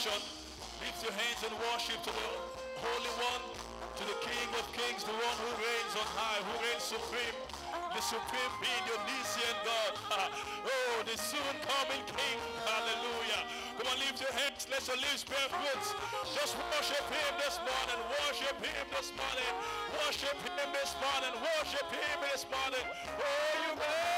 Lift your hands and worship to the Holy One, to the King of Kings, the one who reigns on high, who reigns supreme, the supreme being, your Nisian God. Oh, the soon coming King. Hallelujah. Come on, lift your hands. Let your lips bear fruit. Just worship Him this morning. Worship Him this morning. Worship Him this morning. Worship Him this morning. Oh, you reign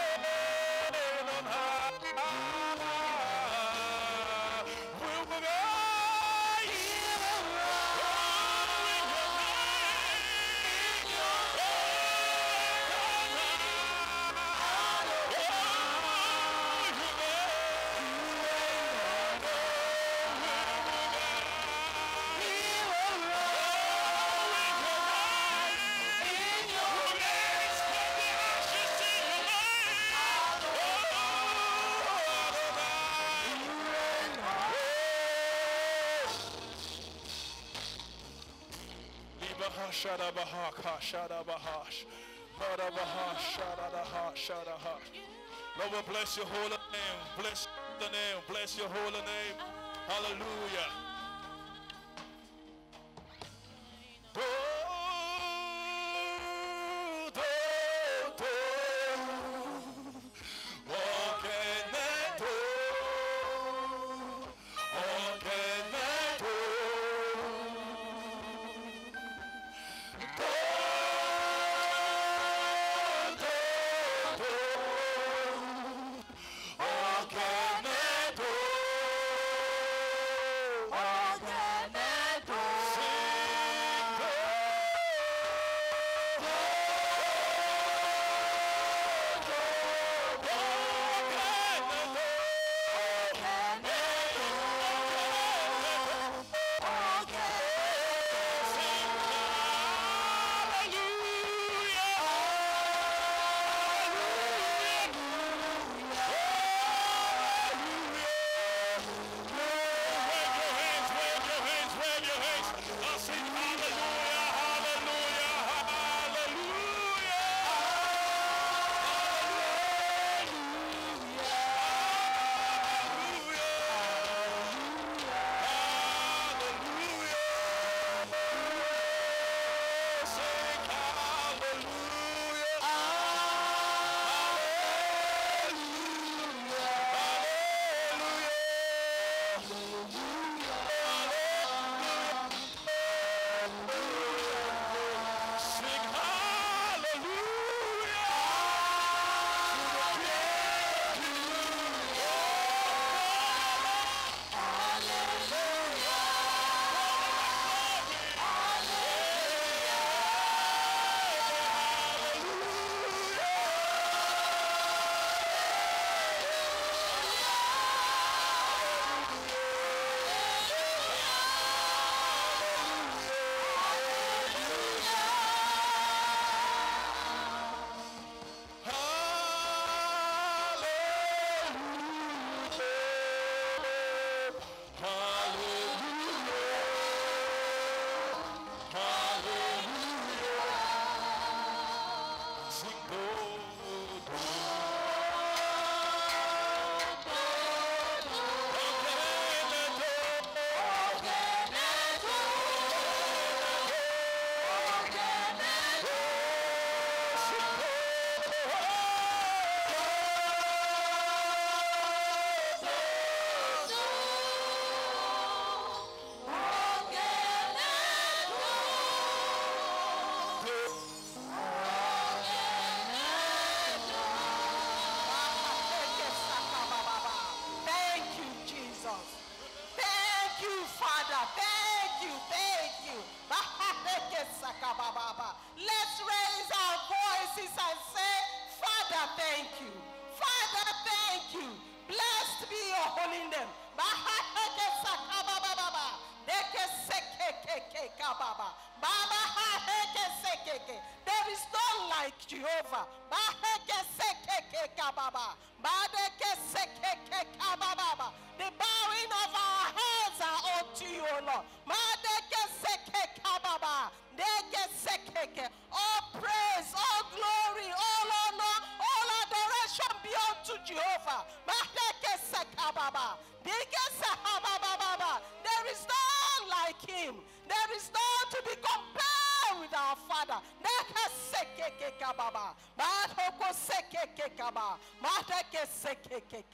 Shadabaha, Shadabaha, Shadabaha, Shadabaha, Shadabaha. Lord, we bless your holy name. Bless the name. Bless your holy name. Hallelujah.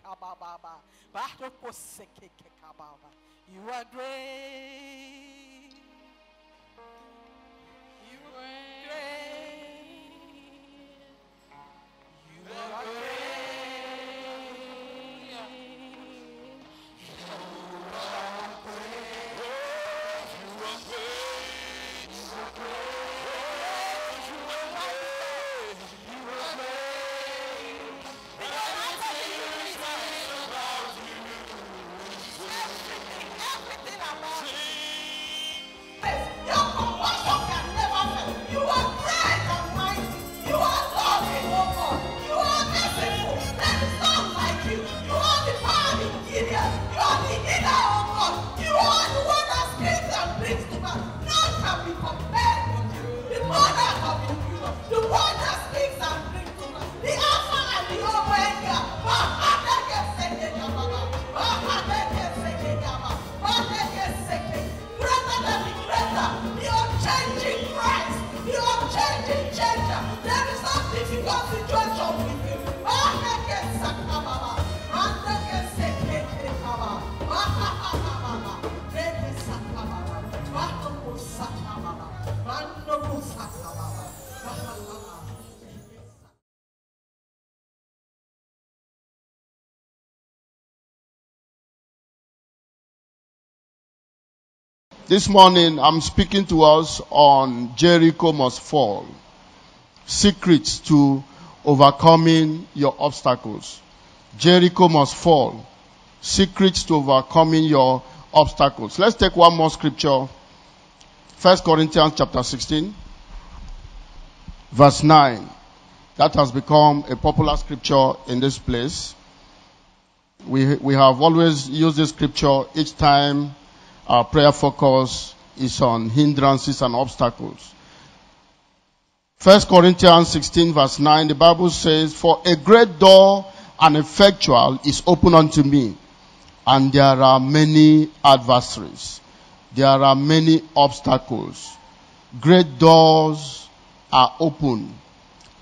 Kababa. Madoko sekeke kababa. You are great. You are great. You are great. This morning I'm speaking to us on Jericho must fall. Secrets to overcoming your obstacles. Jericho must fall. Secrets to overcoming your obstacles. Let's take one more scripture. First Corinthians chapter 16 verse 9. That has become a popular scripture in this place. We, we have always used this scripture each time our prayer focus is on hindrances and obstacles. First Corinthians 16 verse 9, the Bible says, For a great door and effectual is open unto me, and there are many adversaries. There are many obstacles. Great doors are open,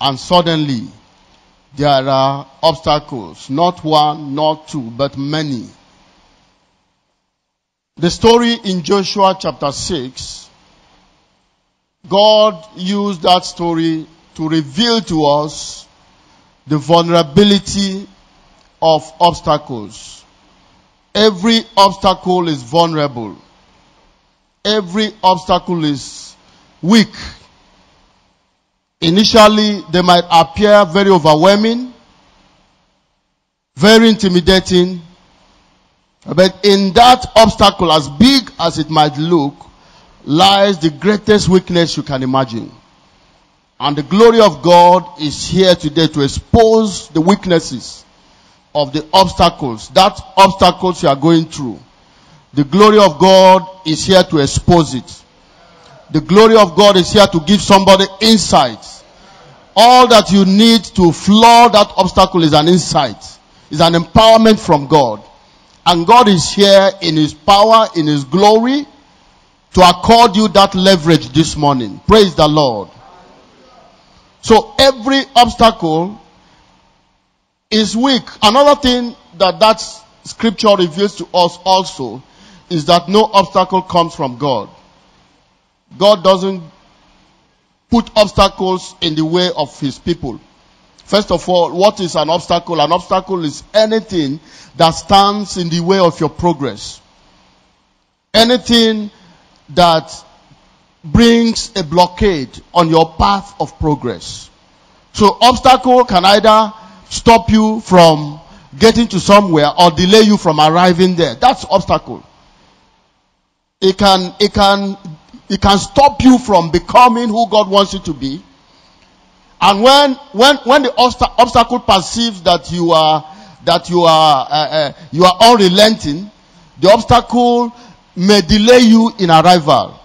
and suddenly there are obstacles. Not one, not two, but many. The story in Joshua chapter 6, God used that story to reveal to us the vulnerability of obstacles. Every obstacle is vulnerable. Every obstacle is weak. Initially, they might appear very overwhelming, very intimidating, but in that obstacle, as big as it might look, lies the greatest weakness you can imagine. And the glory of God is here today to expose the weaknesses of the obstacles, that obstacles you are going through. The glory of God is here to expose it. The glory of God is here to give somebody insight. All that you need to floor that obstacle is an insight, is an empowerment from God. And God is here in His power, in His glory, to accord you that leverage this morning. Praise the Lord. So every obstacle is weak. Another thing that that scripture reveals to us also is that no obstacle comes from God. God doesn't put obstacles in the way of his people. First of all, what is an obstacle? An obstacle is anything that stands in the way of your progress. Anything that brings a blockade on your path of progress. So obstacle can either stop you from getting to somewhere or delay you from arriving there. That's obstacle. It can, it can, it can stop you from becoming who God wants you to be. And when when when the obstacle perceives that you are that you are uh, uh, you are unrelenting, the obstacle may delay you in arrival.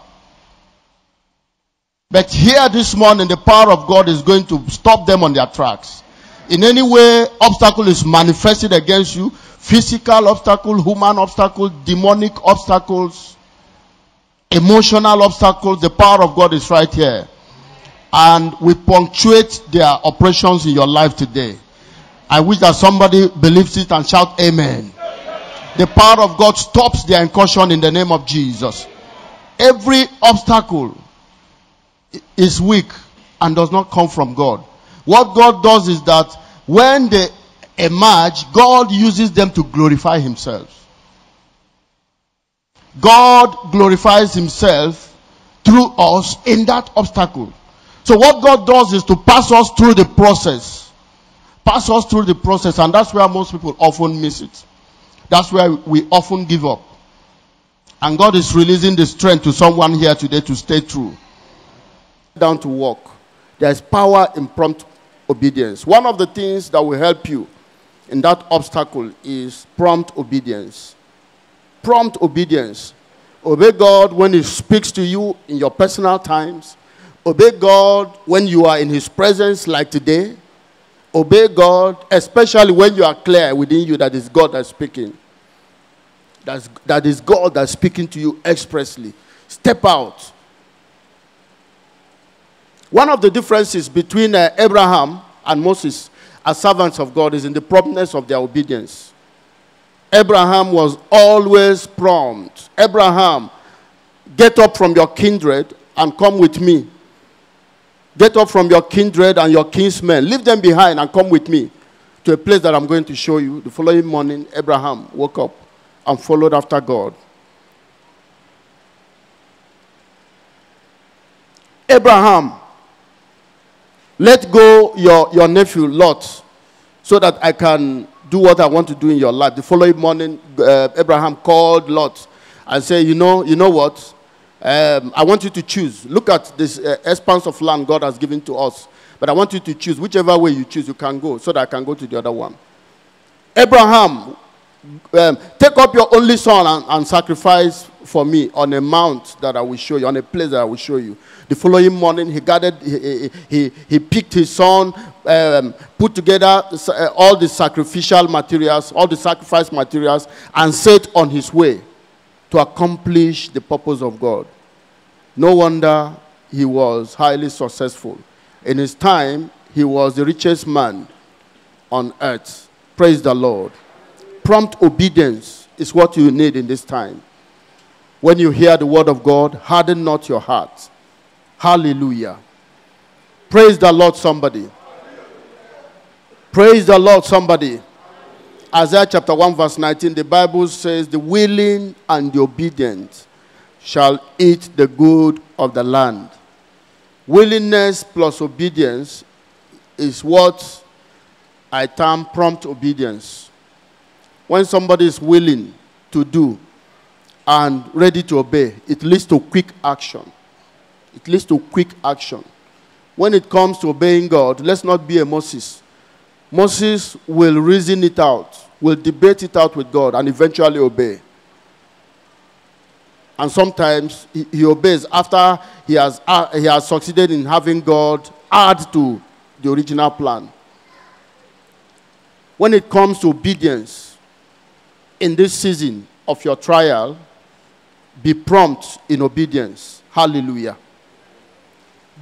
But here this morning, the power of God is going to stop them on their tracks. In any way, obstacle is manifested against you physical obstacle, human obstacle, demonic obstacles, emotional obstacles. The power of God is right here. And we punctuate their operations in your life today. I wish that somebody believes it and shout amen. The power of God stops their incursion in the name of Jesus. Every obstacle is weak and does not come from God. What God does is that when they emerge, God uses them to glorify Himself. God glorifies Himself through us in that obstacle. So what God does is to pass us through the process. Pass us through the process, and that's where most people often miss it. That's where we often give up. And God is releasing the strength to someone here today to stay true. Down to work. There's power in prompt obedience. One of the things that will help you in that obstacle is prompt obedience. Prompt obedience. Obey God when He speaks to you in your personal times. Obey God when you are in His presence, like today. Obey God, especially when you are clear within you that is God that's speaking. That's, that is God that's speaking to you expressly. Step out. One of the differences between uh, Abraham and Moses as servants of God is in the promptness of their obedience. Abraham was always prompt. Abraham, get up from your kindred and come with me. Get up from your kindred and your kinsmen. Leave them behind and come with me to a place that I'm going to show you. The following morning, Abraham woke up and followed after God. Abraham, let go your, your nephew Lot so that I can do what I want to do in your life. The following morning, uh, Abraham called Lot and said, You know, you know what? Um, I want you to choose. Look at this uh, expanse of land God has given to us. But I want you to choose. Whichever way you choose, you can go so that I can go to the other one. Abraham, um, take up your only son and, and sacrifice for me on a mount that I will show you, on a place that I will show you. The following morning, he gathered, he, he, he picked his son, um, put together uh, all the sacrificial materials, all the sacrifice materials, and set on his way to accomplish the purpose of God. No wonder he was highly successful. In his time, he was the richest man on earth. Praise the Lord. Prompt obedience is what you need in this time. When you hear the word of God, harden not your heart. Hallelujah. Praise the Lord, somebody. Praise the Lord, somebody. Isaiah chapter 1, verse 19, the Bible says, The willing and the obedient shall eat the good of the land. Willingness plus obedience is what I term prompt obedience. When somebody is willing to do and ready to obey, it leads to quick action. It leads to quick action. When it comes to obeying God, let's not be a Moses. Moses will reason it out, will debate it out with God, and eventually obey. And sometimes he, he obeys after he has, uh, he has succeeded in having God add to the original plan. When it comes to obedience in this season of your trial, be prompt in obedience. Hallelujah.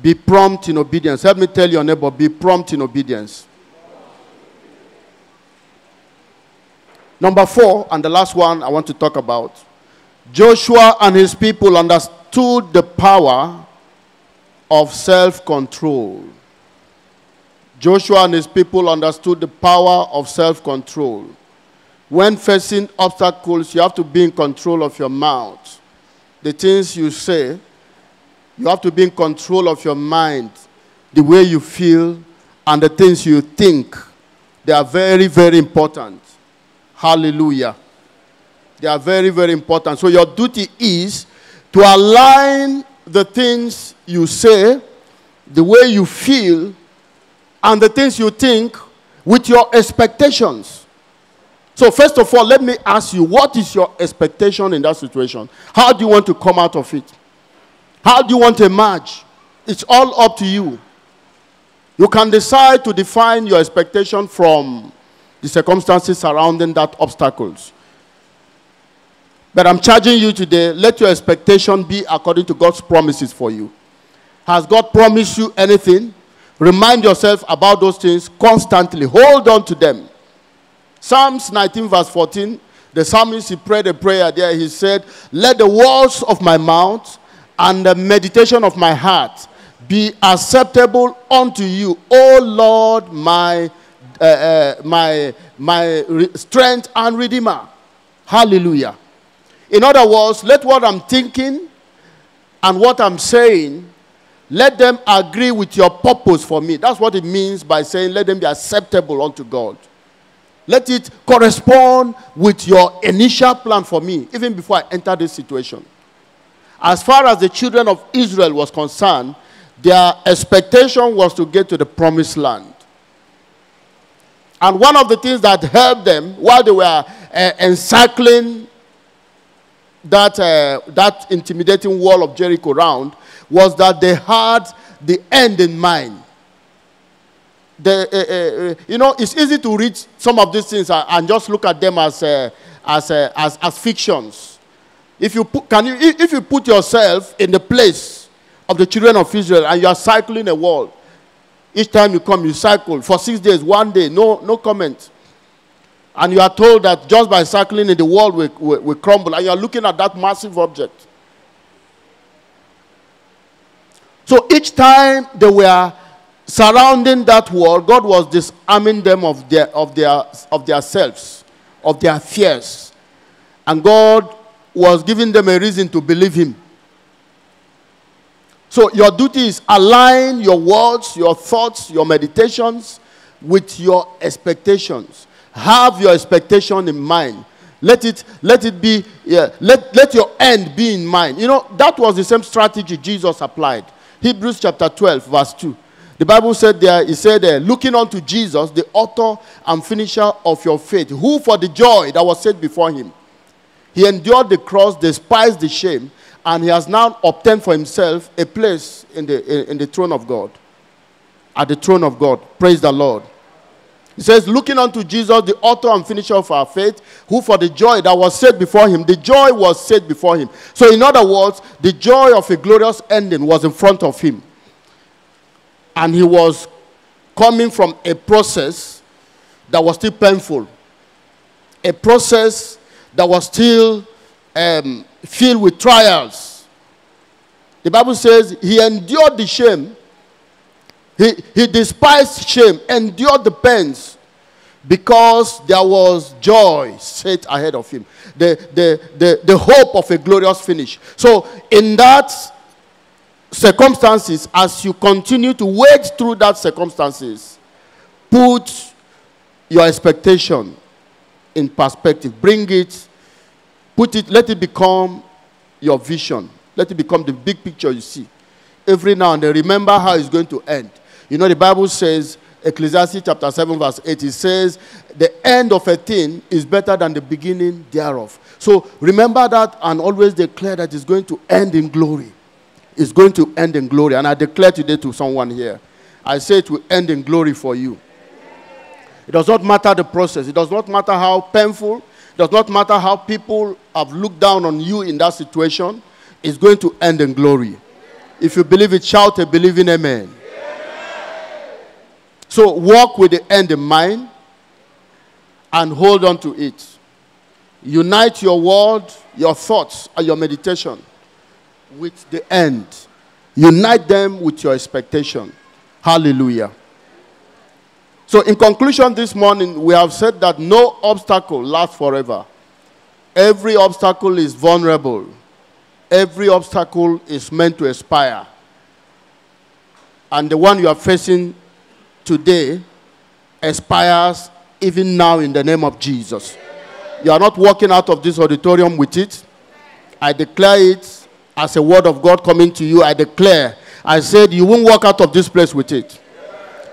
Be prompt in obedience. Help me tell your neighbor, be prompt in obedience. Number four, and the last one I want to talk about Joshua and his people understood the power of self control. Joshua and his people understood the power of self control. When facing obstacles, you have to be in control of your mouth. The things you say, you have to be in control of your mind, the way you feel, and the things you think. They are very, very important. Hallelujah. They are very, very important. So your duty is to align the things you say, the way you feel, and the things you think with your expectations. So, first of all, let me ask you what is your expectation in that situation? How do you want to come out of it? How do you want to emerge? It's all up to you. You can decide to define your expectation from the circumstances surrounding that obstacles. But I'm charging you today, let your expectation be according to God's promises for you. Has God promised you anything? Remind yourself about those things constantly. Hold on to them. Psalms 19, verse 14, the psalmist he prayed a prayer there. He said, Let the words of my mouth and the meditation of my heart be acceptable unto you, O Lord, my, uh, uh, my, my strength and redeemer. Hallelujah. In other words, let what I'm thinking and what I'm saying, let them agree with your purpose for me. That's what it means by saying, let them be acceptable unto God. Let it correspond with your initial plan for me, even before I enter this situation. As far as the children of Israel was concerned, their expectation was to get to the promised land. And one of the things that helped them while they were uh, encircling that, uh, that intimidating wall of Jericho round was that they had the end in mind. The, uh, uh, you know, it's easy to read some of these things and, just look at them as, as, as, as fictions. If you, put, can you, if you put yourself in the place of the children of Israel and you are cycling a wall, each time you come, you cycle for six days, one day, no, no comment. And you are told that just by cycling in the world will, will, crumble, and you are looking at that massive object. So each time they were surrounding that wall, God was disarming them of their, of their, of their selves, of their fears. And God was giving them a reason to believe Him. So your duty is align your words, your thoughts, your meditations with your expectations. Have your expectation in mind. Let it, let it be, yeah, let, let your end be in mind. You know, that was the same strategy Jesus applied. Hebrews chapter 12, verse 2. The Bible said there, he said there, looking unto Jesus, the author and finisher of your faith, who for the joy that was set before him, he endured the cross, despised the shame, and he has now obtained for himself a place in the, in, in the throne of God. At the throne of God. Praise the Lord. He says, looking unto Jesus, the author and finisher of our faith, who for the joy that was set before him, the joy was set before him. So, in other words, the joy of a glorious ending was in front of him. And he was coming from a process that was still painful, a process that was still um, filled with trials. The Bible says he endured the shame he, he despised shame, endured the pains because there was joy set ahead of him. The, the, the, the hope of a glorious finish. So, in that circumstances, as you continue to wade through that circumstances, put your expectation in perspective. Bring it, put it, let it become your vision. Let it become the big picture you see. Every now and then, remember how it's going to end. You know, the Bible says, Ecclesiastes chapter 7, verse 8, it says, The end of a thing is better than the beginning thereof. So remember that and always declare that it's going to end in glory. It's going to end in glory. And I declare today to someone here, I say it will end in glory for you. It does not matter the process, it does not matter how painful, does not matter how people have looked down on you in that situation, it's going to end in glory. If you believe it, shout a believing amen. So walk with the end in mind and hold on to it. Unite your word, your thoughts, and your meditation with the end. Unite them with your expectation. Hallelujah. So, in conclusion, this morning, we have said that no obstacle lasts forever. Every obstacle is vulnerable, every obstacle is meant to expire. And the one you are facing today expires even now in the name of Jesus. You are not walking out of this auditorium with it. I declare it as a word of God coming to you. I declare. I said you won't walk out of this place with it.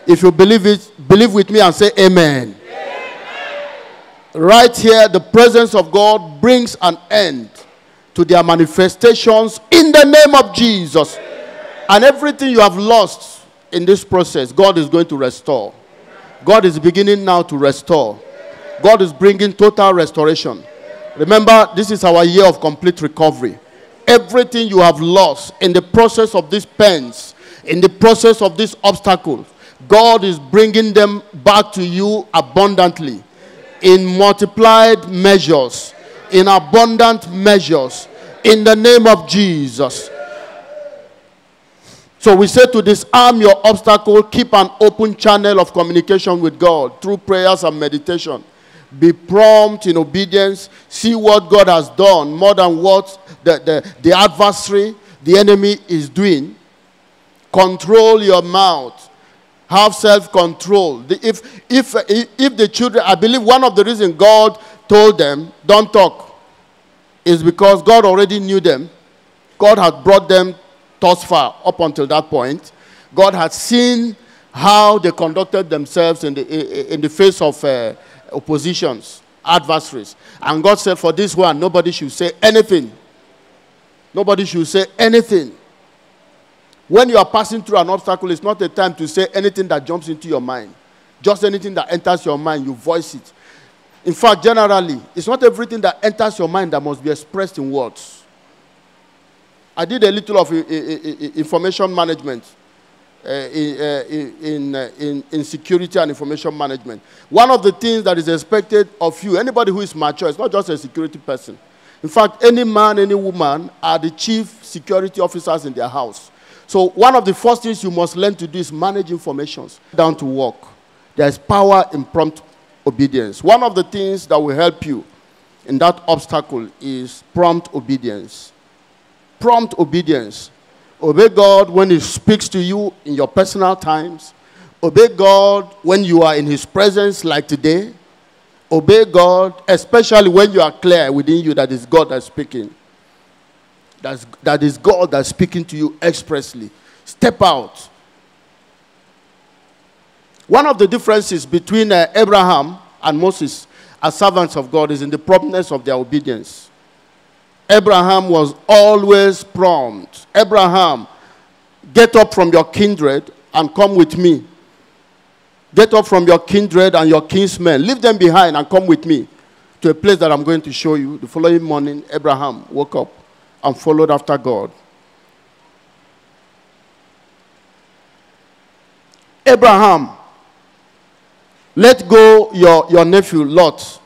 If you believe it, believe with me and say amen. Right here, the presence of God brings an end to their manifestations in the name of Jesus. And everything you have lost in this process, God is going to restore. God is beginning now to restore. God is bringing total restoration. Remember, this is our year of complete recovery. Everything you have lost in the process of these pains, in the process of these obstacles, God is bringing them back to you abundantly in multiplied measures, in abundant measures, in the name of Jesus. So we say to disarm your obstacle, keep an open channel of communication with God through prayers and meditation. Be prompt in obedience. See what God has done more than what the, the, the adversary, the enemy is doing. Control your mouth. Have self control. If, if, if the children, I believe one of the reasons God told them, don't talk, is because God already knew them. God had brought them thus far up until that point. God had seen how they conducted themselves in the, in the face of uh, oppositions, adversaries. And God said, For this one, nobody should say anything. Nobody should say anything. When you are passing through an obstacle, it's not a time to say anything that jumps into your mind. Just anything that enters your mind, you voice it. In fact, generally, it's not everything that enters your mind that must be expressed in words. I did a little of information management uh, in, uh, in, uh, in, in, security and information management. One of the things that is expected of you, anybody who is mature, it's not just a security person. In fact, any man, any woman are the chief security officers in their house. So one of the first things you must learn to do is manage informations down to work. There's power in prompt obedience. One of the things that will help you in that obstacle is prompt obedience. Prompt obedience. Obey God when He speaks to you in your personal times. Obey God when you are in His presence, like today. Obey God, especially when you are clear within you that is God that's speaking. That's, that is God that's speaking to you expressly. Step out. One of the differences between uh, Abraham and Moses as servants of God is in the promptness of their obedience. Abraham was always prompt. Abraham, get up from your kindred and come with me. Get up from your kindred and your kinsmen. Leave them behind and come with me to a place that I'm going to show you. The following morning, Abraham woke up and followed after God. Abraham, let go your, your nephew Lot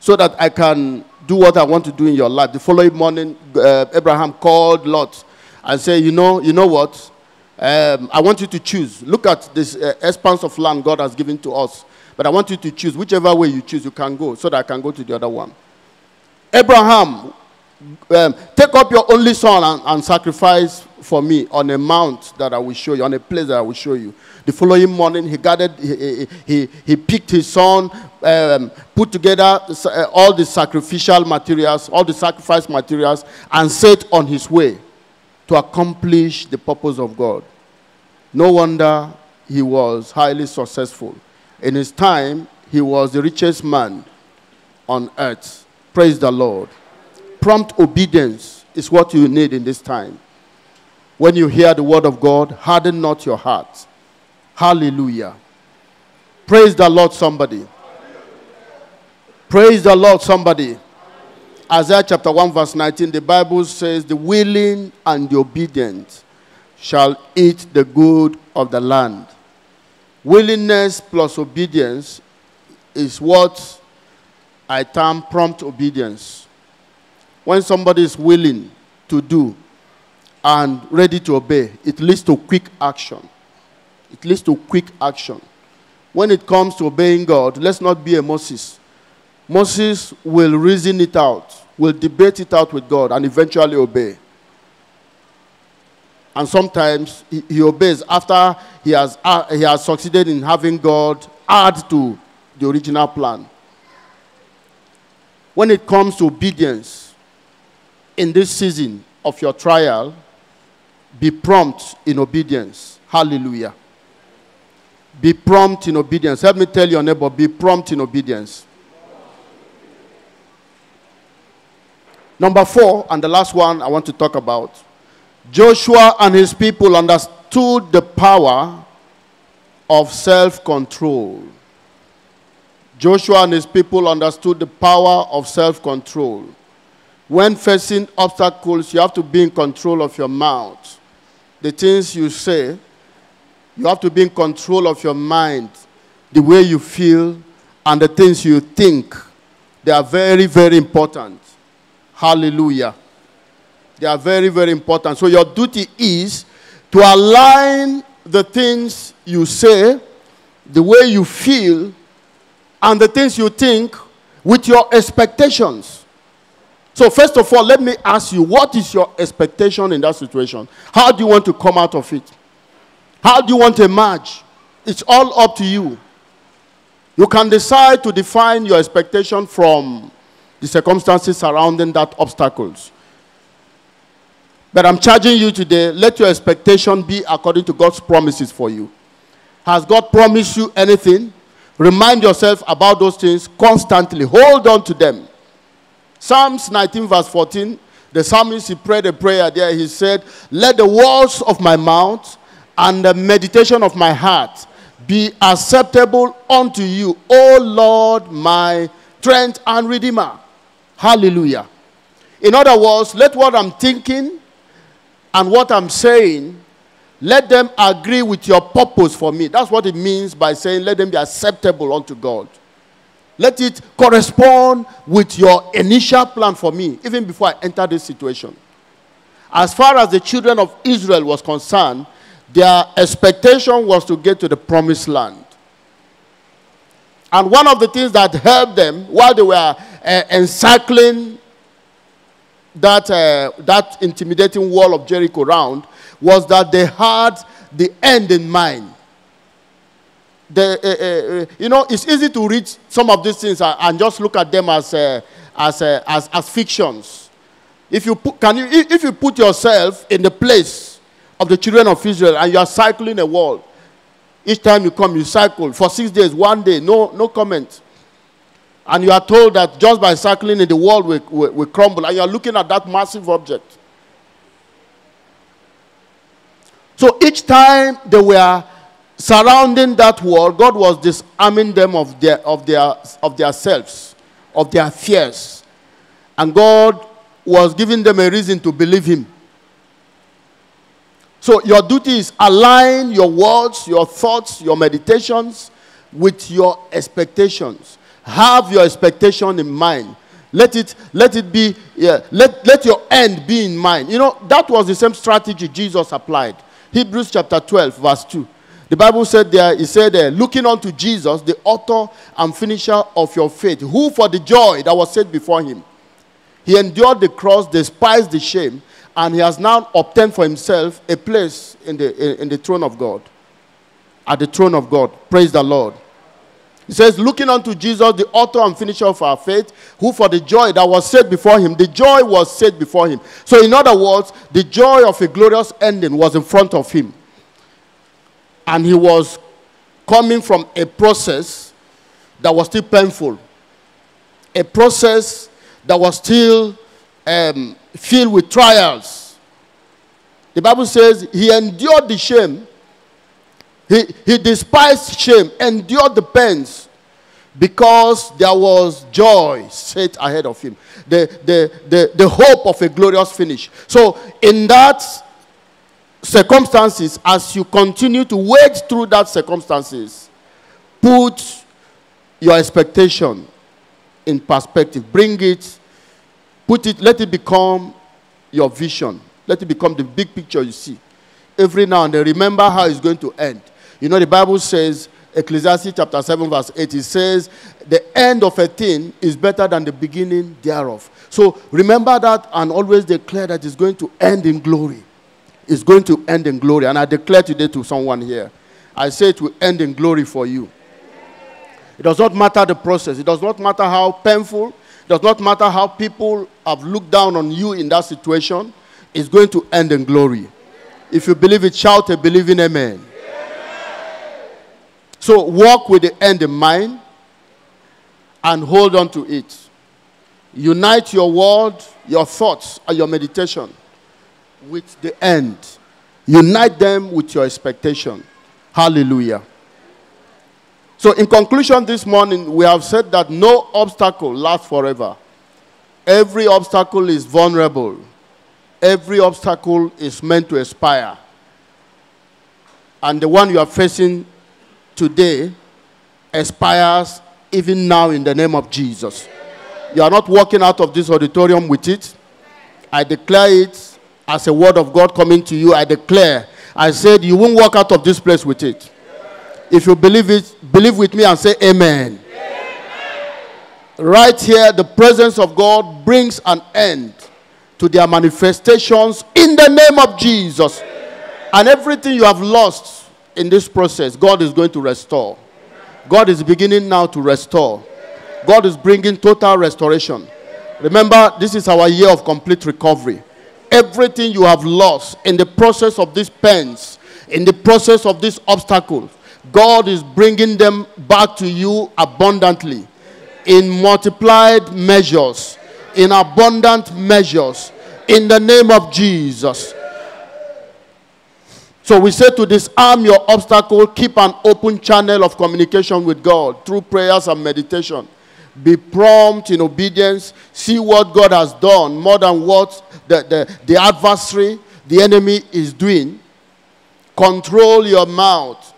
so that I can do what I want to do in your life. The following morning, uh, Abraham called Lot and said, You know, you know what? Um, I want you to choose. Look at this uh, expanse of land God has given to us. But I want you to choose. Whichever way you choose, you can go so that I can go to the other one. Abraham um, take up your only son and, and, sacrifice for me on a mount that I will show you, on a place that I will show you. The following morning, he gathered, he, he, he picked his son, um, put together uh, all the sacrificial materials, all the sacrifice materials, and set on his way to accomplish the purpose of God. No wonder he was highly successful. In his time, he was the richest man on earth. Praise the Lord prompt obedience is what you need in this time. When you hear the word of God, harden not your heart. Hallelujah. Praise the Lord, somebody. Praise the Lord, somebody. Isaiah chapter 1, verse 19, the Bible says, The willing and the obedient shall eat the good of the land. Willingness plus obedience is what I term prompt obedience when somebody is willing to do and ready to obey, it leads to quick action. It leads to quick action. When it comes to obeying God, let's not be a Moses. Moses will reason it out, will debate it out with God, and eventually obey. And sometimes he, he obeys after he has, uh, he has succeeded in having God add to the original plan. When it comes to obedience, in this season of your trial, be prompt in obedience. Hallelujah. Be prompt in obedience. Help me tell your neighbor, be prompt in obedience. Number four, and the last one I want to talk about Joshua and his people understood the power of self control. Joshua and his people understood the power of self control. When facing obstacles, you have to be in control of your mouth. The things you say, you have to be in control of your mind, the way you feel, and the things you think. They are very, very important. Hallelujah. They are very, very important. So your duty is to align the things you say, the way you feel, and the things you think with your expectations. So, first of all, let me ask you what is your expectation in that situation? How do you want to come out of it? How do you want to emerge? It's all up to you. You can decide to define your expectation from the circumstances surrounding that obstacles. But I'm charging you today, let your expectation be according to God's promises for you. Has God promised you anything? Remind yourself about those things constantly. Hold on to them. Psalms 19, verse 14, the psalmist he prayed a prayer there. He said, Let the words of my mouth and the meditation of my heart be acceptable unto you, O Lord, my strength and redeemer. Hallelujah. In other words, let what I'm thinking and what I'm saying, let them agree with your purpose for me. That's what it means by saying, let them be acceptable unto God. Let it correspond with your initial plan for me, even before I enter this situation. As far as the children of Israel was concerned, their expectation was to get to the promised land. And one of the things that helped them while they were uh, encircling that, uh, that intimidating wall of Jericho round was that they had the end in mind. The, uh, uh, you know, it's easy to read some of these things and just look at them as, as, as, as fictions. If you, put, can you, if you put yourself in the place of the children of Israel and you are cycling a wall, each time you come, you cycle for six days, one day, no, no comment. And you are told that just by cycling in the will, will, will crumble, and you are looking at that massive object. So each time they were surrounding that wall, God was disarming them of their, of their, of their selves, of their fears. And God was giving them a reason to believe Him. So your duty is align your words, your thoughts, your meditations with your expectations. Have your expectation in mind. Let it, let it be, yeah, let, let your end be in mind. You know, that was the same strategy Jesus applied. Hebrews chapter 12, verse 2. The Bible said there, he said there, looking unto Jesus, the author and finisher of your faith, who for the joy that was set before him, he endured the cross, despised the shame, and he has now obtained for himself a place in the, in, in the throne of God. At the throne of God. Praise the Lord. He says, looking unto Jesus, the author and finisher of our faith, who for the joy that was set before him, the joy was set before him. So, in other words, the joy of a glorious ending was in front of him. And he was coming from a process that was still painful, a process that was still um, filled with trials. The Bible says he endured the shame. He, he despised shame, endured the pains because there was joy set ahead of him. The, the, the, the hope of a glorious finish. So, in that circumstances, as you continue to wait through that circumstances, put your expectation in perspective. Bring it Put it, let it become your vision. Let it become the big picture you see. Every now and then, remember how it's going to end. You know, the Bible says, Ecclesiastes chapter 7, verse 8, it says, The end of a thing is better than the beginning thereof. So remember that and always declare that it's going to end in glory. It's going to end in glory. And I declare today to someone here, I say it will end in glory for you. It does not matter the process, it does not matter how painful, It does not matter how people have looked down on you in that situation, it's going to end in glory. If you believe it, shout a believing amen. So walk with the end in mind and hold on to it. Unite your word, your thoughts, and your meditation with the end. Unite them with your expectation. Hallelujah. So, in conclusion, this morning, we have said that no obstacle lasts forever. Every obstacle is vulnerable, every obstacle is meant to expire. And the one you are facing today expires even now in the name of Jesus. You are not walking out of this auditorium with it. I declare it as a word of God coming to you. I declare, I said, you won't walk out of this place with it. If you believe it, believe with me and say amen. amen. Right here, the presence of God brings an end to their manifestations in the name of Jesus. Amen. And everything you have lost in this process, God is going to restore. God is beginning now to restore. God is bringing total restoration. Remember, this is our year of complete recovery. Everything you have lost in the process of these pains, in the process of these obstacles, God is bringing them back to you abundantly in multiplied measures, in abundant measures, in the name of Jesus. So we say to disarm your obstacle, keep an open channel of communication with God through prayers and meditation be prompt in obedience, see what God has done more than what the, the, the adversary, the enemy is doing. Control your mouth.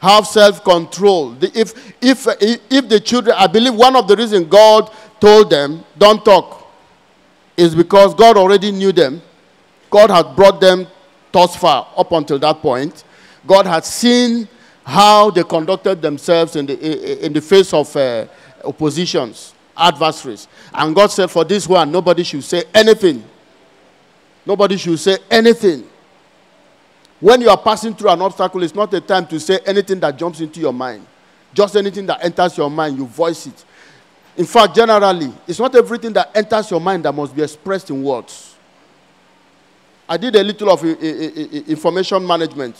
Have self control. If, if, if the children, I believe one of the reasons God told them, don't talk, is because God already knew them. God had brought them thus far up until that point. God had seen how they conducted themselves in the, in the face of. Uh, oppositions, adversaries. And God said, For this one, nobody should say anything. Nobody should say anything. When you are passing through an obstacle, it's not a time to say anything that jumps into your mind. Just anything that enters your mind, you voice it. In fact, generally, it's not everything that enters your mind that must be expressed in words. I did a little of eh, eh, eh, information management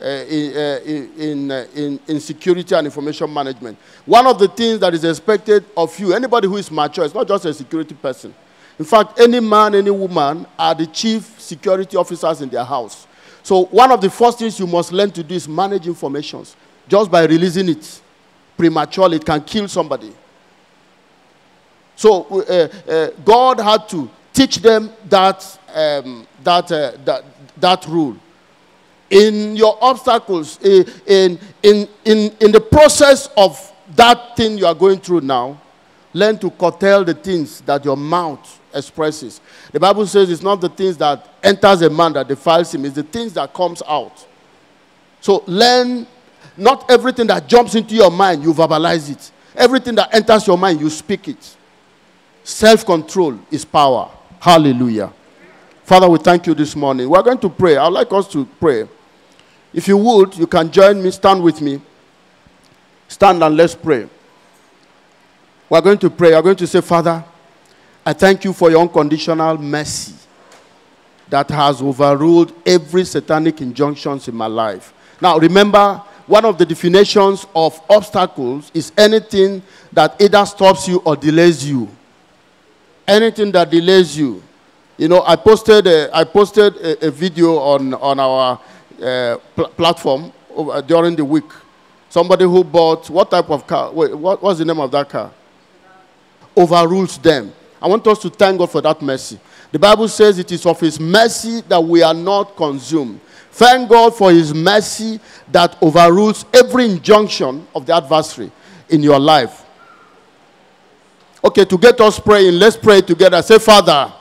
in, uh, in, uh, in, in, security and information management. One of the things that is expected of you, anybody who is mature, it's not just a security person. In fact, any man, any woman are the chief security officers in their house. So one of the first things you must learn to do is manage informations. Just by releasing it prematurely, it can kill somebody. So uh, uh, God had to teach them that, um, that, uh, that, that rule in your obstacles, eh, in, in, in, in the process of that thing you are going through now, learn to curtail the things that your mouth expresses. The Bible says it's not the things that enters a man that defiles him, it's the things that comes out. So learn not everything that jumps into your mind, you verbalize it. Everything that enters your mind, you speak it. Self control is power. Hallelujah. Father, we thank you this morning. We're going to pray. I'd like us to pray. If you would, you can join me, stand with me. Stand and let's pray. We're going to pray. We're going to say, Father, I thank you for your unconditional mercy that has overruled every satanic injunctions in my life. Now, remember, one of the definitions of obstacles is anything that either stops you or delays you. Anything that delays you. You know, I posted a, I posted a, a video on, on our uh, pl- platform over, during the week. Somebody who bought what type of car? Wait, what, what's the name of that car? Overrules them. I want us to thank God for that mercy. The Bible says it is of His mercy that we are not consumed. Thank God for His mercy that overrules every injunction of the adversary in your life. Okay, to get us praying, let's pray together. Say, Father,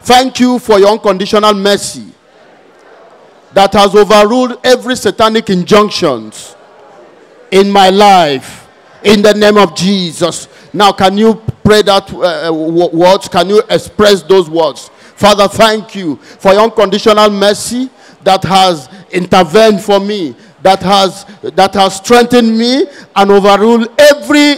thank you for your unconditional mercy that has overruled every satanic injunctions in my life in the name of Jesus. Now, can you pray that uh, uh words? Can you express those words? Father, thank you for your unconditional mercy that has intervened for me, that has that has strengthened me and overruled every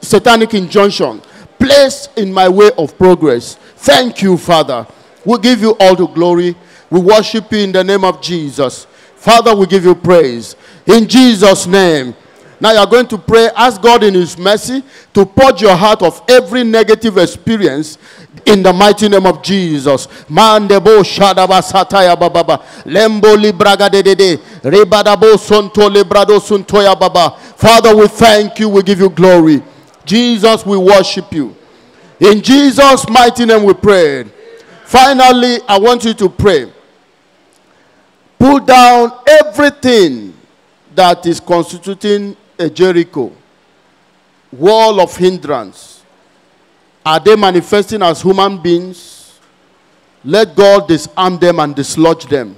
satanic injunction placed in my way of progress. Thank you, Father. We give you all the glory we worship you in the name of Jesus. Father, we give you praise. In Jesus' name. Now you are going to pray, ask God in His mercy to purge your heart of every negative experience in the mighty name of Jesus. Mandebo shadaba sataya bababa. Lembo libraga de de de. Rebadabo sonto librado suntoya baba. Father, we thank you. We give you glory. Jesus, we worship you. In Jesus' mighty name we pray. Finally, I want you to pray. Pull down everything that is constituting a Jericho, wall of hindrance. Are they manifesting as human beings? Let God disarm them and dislodge them.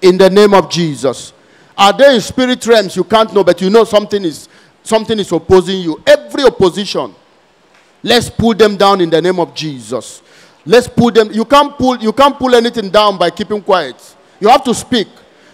In the name of Jesus. Are they in spirit realms you can't know, but you know something is something is opposing you? Every opposition. Let's pull them down in the name of Jesus. Let's pull them. You can't pull, you can't pull anything down by keeping quiet. You have to speak.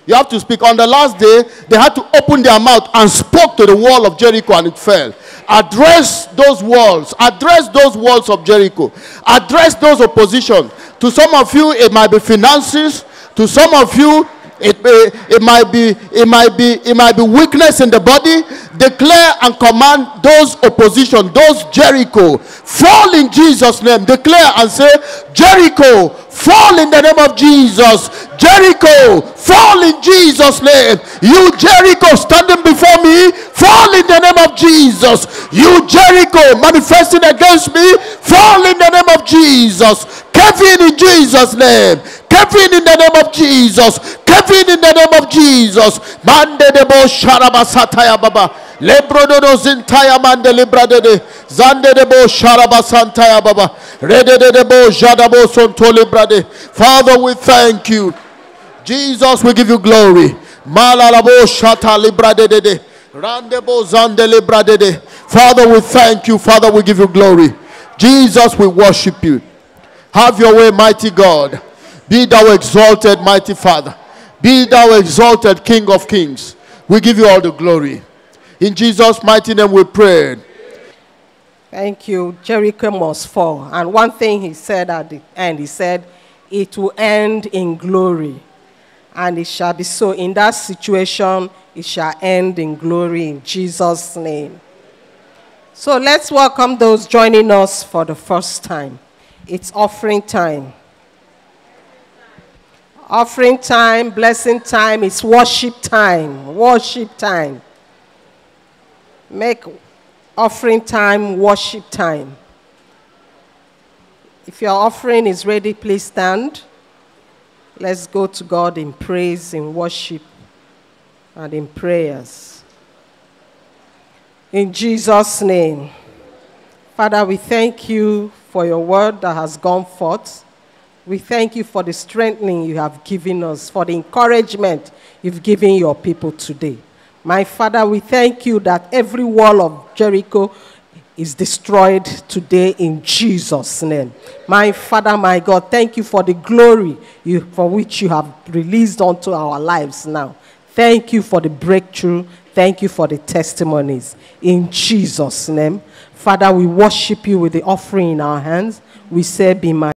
You have to speak. On the last day, they had to open their mouth and spoke to the wall of Jericho and it fell. Address those walls. Address those walls of Jericho. Address those opposition. To some of you, it might be finances. To some of you, it, may, it might be it might be it might be weakness in the body declare and command those opposition those jericho fall in jesus name declare and say jericho fall in the name of jesus. Jericho fall in jesus name. You jericho standing before me fall in the name of jesus. You jericho manifesting against me fall in the name of jesus. Kevin in jesus name. Kevin in the name of jesus. Kevin in the name of jesus. Mande baba lebrododo zintaya mande libradede. Zande debo sharabasantaya baba. Redede debo jadabo sonto librade. Father we thank you. Jesus we give you glory. Malalabo shata libradede randebo zande libradede. Father we thank you. Father we give you glory. Jesus we worship you. Have your way mighty god. Be thou exalted, mighty Father. Be thou exalted, King of kings. We give you all the glory. In Jesus' mighty name we pray. Thank you. Jericho must fall. And one thing he said at the end, he said, it will end in glory. And it shall be so. In that situation, it shall end in glory in Jesus' name. So let's welcome those joining us for the first time. It's offering time. Offering time, blessing time, it's worship time. Worship time. Make offering time worship time. If your offering is ready, please stand. Let's go to God in praise, in worship, and in prayers. In Jesus' name. Father, we thank you for your word that has gone forth. We thank you for the strengthening you have given us, for the encouragement you've given your people today. My Father, we thank you that every wall of Jericho is destroyed today in Jesus' name. My Father, my God, thank you for the glory you, for which you have released onto our lives now. Thank you for the breakthrough. Thank you for the testimonies. In Jesus' name. Father, we worship you with the offering in our hands. We say, Be my